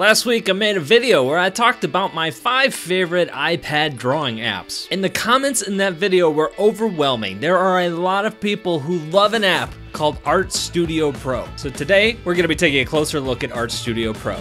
Last week I made a video where I talked about my 5 favorite iPad drawing apps. And the comments in that video were overwhelming. There are a lot of people who love an app called Artstudio Pro. So today we're going to be taking a closer look at Artstudio Pro.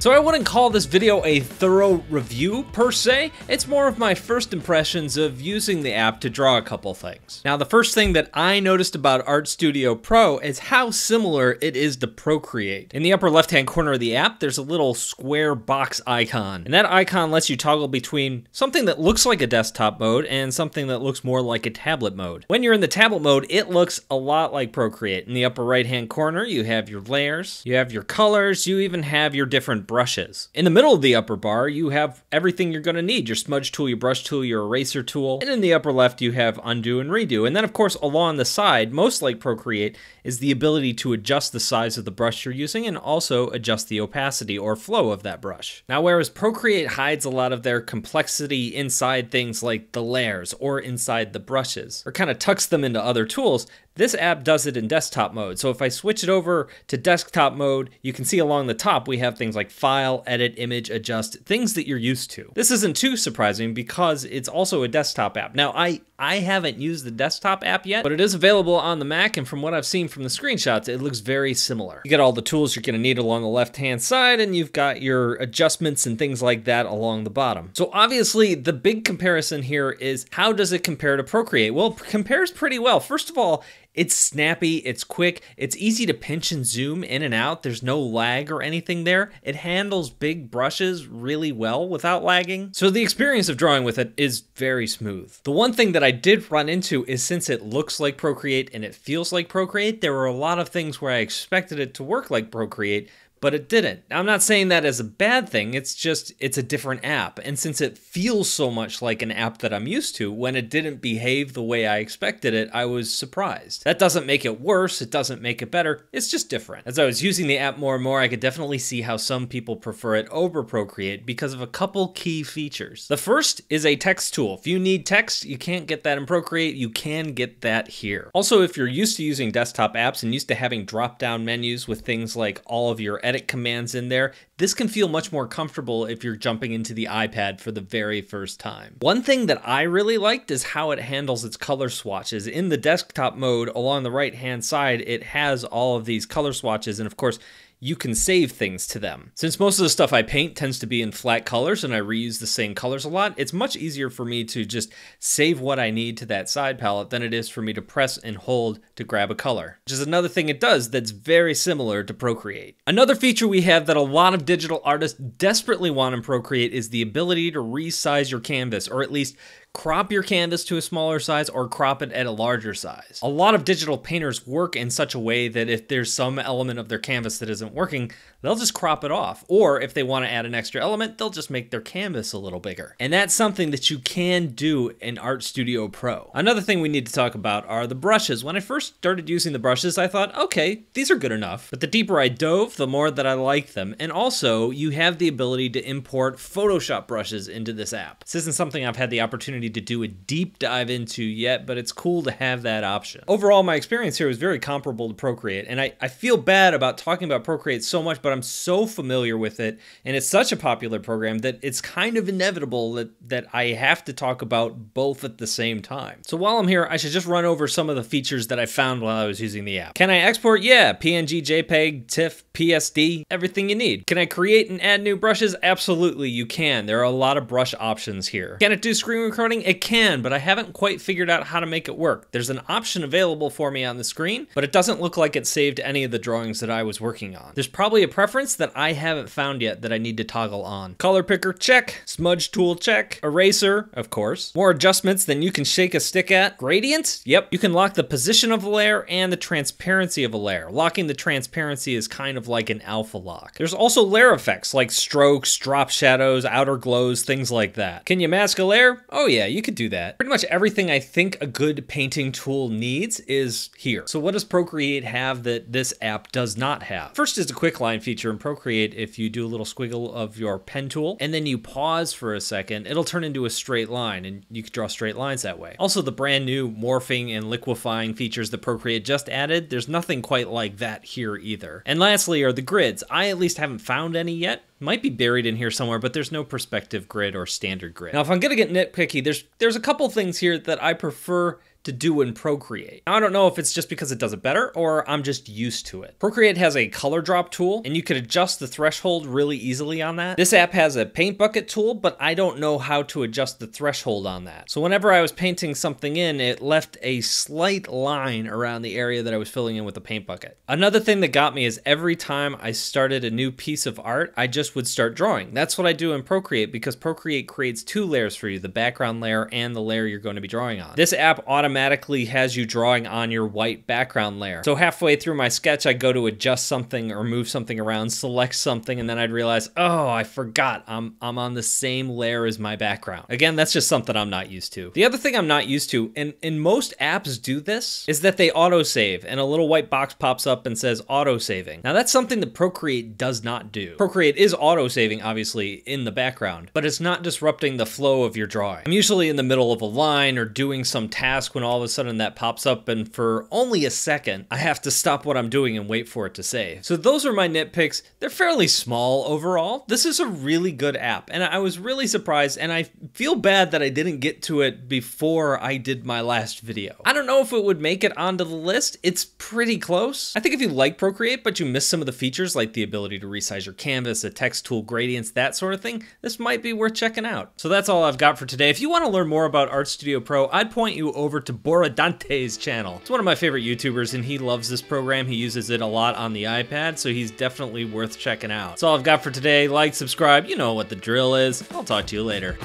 So I wouldn't call this video a thorough review per se, it's more of my first impressions of using the app to draw a couple things. Now the first thing that I noticed about Artstudio Pro is how similar it is to Procreate. In the upper left hand corner of the app there's a little square box icon, and that icon lets you toggle between something that looks like a desktop mode and something that looks more like a tablet mode. When you're in the tablet mode it looks a lot like Procreate. In the upper right hand corner you have your layers, you have your colors, you even have your different brushes. In the middle of the upper bar, you have everything you're going to need your smudge tool, your brush tool, your eraser tool. And in the upper left, you have undo and redo. And then, of course, along the side, most like Procreate, is the ability to adjust the size of the brush you're using and also adjust the opacity or flow of that brush. Now, whereas Procreate hides a lot of their complexity inside things like the layers or inside the brushes, or kind of tucks them into other tools, this app does it in desktop mode. So if I switch it over to desktop mode, you can see along the top we have things like file, edit, image, adjust, things that you're used to. This isn't too surprising because it's also a desktop app. Now I I haven't used the desktop app yet, but it is available on the Mac and from what I've seen from the screenshots, it looks very similar. You get all the tools you're going to need along the left-hand side and you've got your adjustments and things like that along the bottom. So obviously the big comparison here is how does it compare to Procreate? Well, it compares pretty well. First of all, it's snappy, it's quick, it's easy to pinch and zoom in and out. There's no lag or anything there. It handles big brushes really well without lagging. So the experience of drawing with it is very smooth. The one thing that I did run into is since it looks like Procreate and it feels like Procreate, there were a lot of things where I expected it to work like Procreate, but it didn't. I'm not saying that as a bad thing, it's just, it's a different app. And since it feels so much like an app that I'm used to, when it didn't behave the way I expected it, I was surprised. That doesn't make it worse, it doesn't make it better, it's just different. As I was using the app more and more, I could definitely see how some people prefer it over Procreate because of a couple key features. The first is a text tool. If you need text, you can't get that in Procreate, you can get that here. Also, if you're used to using desktop apps and used to having drop-down menus with things like all of your edit commands in there, this can feel much more comfortable if you're jumping into the iPad for the very first time. One thing that I really liked is how it handles its color swatches. In the desktop mode along the right hand side, it has all of these color swatches and of course you can save things to them. Since most of the stuff I paint tends to be in flat colors and I reuse the same colors a lot, it's much easier for me to just save what I need to that side palette than it is for me to press and hold to grab a color, which is another thing it does that's very similar to Procreate. Another feature we have that a lot of digital artists desperately want in Procreate is the ability to resize your canvas, or at least crop your canvas to a smaller size or crop it at a larger size. A lot of digital painters work in such a way that if there's some element of their canvas that isn't working, they'll just crop it off. Or if they want to add an extra element, they'll just make their canvas a little bigger. And that's something that you can do in Artstudio Pro. Another thing we need to talk about are the brushes. When I first started using the brushes, I thought, okay, these are good enough. But the deeper I dove, the more that I liked them. And also, you have the ability to import Photoshop brushes into this app. This isn't something I've had the opportunity to do a deep dive into yet, but it's cool to have that option. Overall, my experience here was very comparable to Procreate, and I, I feel bad about talking about Procreate so much, but I'm so familiar with it, and it's such a popular program that it's kind of inevitable that, that I have to talk about both at the same time. So while I'm here, I should just run over some of the features that I found while I was using the app. Can I export? Yeah, PNG, JPEG, TIFF, PSD, everything you need. Can I create and add new brushes? Absolutely, you can. There are a lot of brush options here. Can it do screen recording? It can, but I haven't quite figured out how to make it work. There's an option available for me on the screen, but it doesn't look like it saved any of the drawings that I was working on. There's probably a preference that I haven't found yet that I need to toggle on. Color picker, check. Smudge tool, check. Eraser, of course. More adjustments than you can shake a stick at. Gradients, yep. You can lock the position of a layer and the transparency of a layer. Locking the transparency is kind of like an alpha lock. There's also layer effects like strokes, drop shadows, outer glows, things like that. Can you mask a layer? Oh yeah yeah, you could do that. Pretty much everything I think a good painting tool needs is here. So what does Procreate have that this app does not have? First is the quick line feature in Procreate. If you do a little squiggle of your pen tool and then you pause for a second, it'll turn into a straight line and you can draw straight lines that way. Also the brand new morphing and liquefying features that Procreate just added, there's nothing quite like that here either. And lastly are the grids. I at least haven't found any yet, might be buried in here somewhere, but there's no perspective grid or standard grid. Now, if I'm gonna get nitpicky, there's there's a couple things here that I prefer to do in Procreate. I don't know if it's just because it does it better or I'm just used to it. Procreate has a color drop tool and you can adjust the threshold really easily on that. This app has a paint bucket tool, but I don't know how to adjust the threshold on that. So whenever I was painting something in, it left a slight line around the area that I was filling in with the paint bucket. Another thing that got me is every time I started a new piece of art, I just would start drawing. That's what I do in Procreate because Procreate creates two layers for you, the background layer and the layer you're going to be drawing on. This app automatically automatically has you drawing on your white background layer. So halfway through my sketch, I go to adjust something or move something around, select something, and then I'd realize, oh, I forgot I'm, I'm on the same layer as my background. Again, that's just something I'm not used to. The other thing I'm not used to, and, and most apps do this, is that they autosave and a little white box pops up and says autosaving. Now that's something that Procreate does not do. Procreate is autosaving, obviously, in the background, but it's not disrupting the flow of your drawing. I'm usually in the middle of a line or doing some task when all of a sudden that pops up and for only a second, I have to stop what I'm doing and wait for it to save. So those are my nitpicks. They're fairly small overall. This is a really good app and I was really surprised and I feel bad that I didn't get to it before I did my last video. I don't know if it would make it onto the list. It's pretty close. I think if you like Procreate but you miss some of the features like the ability to resize your canvas, a text tool, gradients, that sort of thing, this might be worth checking out. So that's all I've got for today. If you want to learn more about Artstudio Pro, I'd point you over to to Borodante's channel. It's one of my favorite YouTubers and he loves this program. He uses it a lot on the iPad, so he's definitely worth checking out. That's all I've got for today. Like, subscribe, you know what the drill is. I'll talk to you later.